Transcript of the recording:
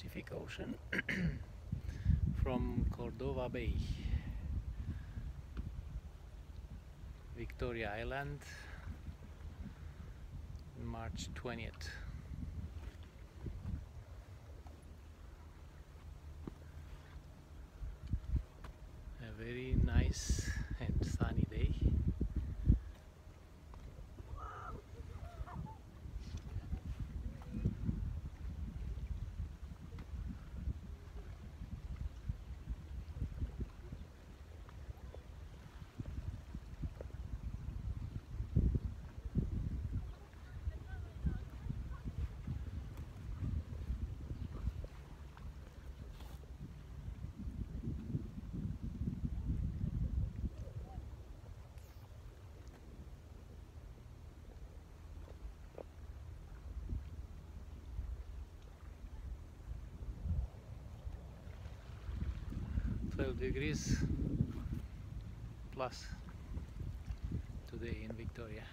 Pacific Ocean. From Cordova Bay, Victoria Island, March 20th. A very nice and 12 degrees plus today in Victoria.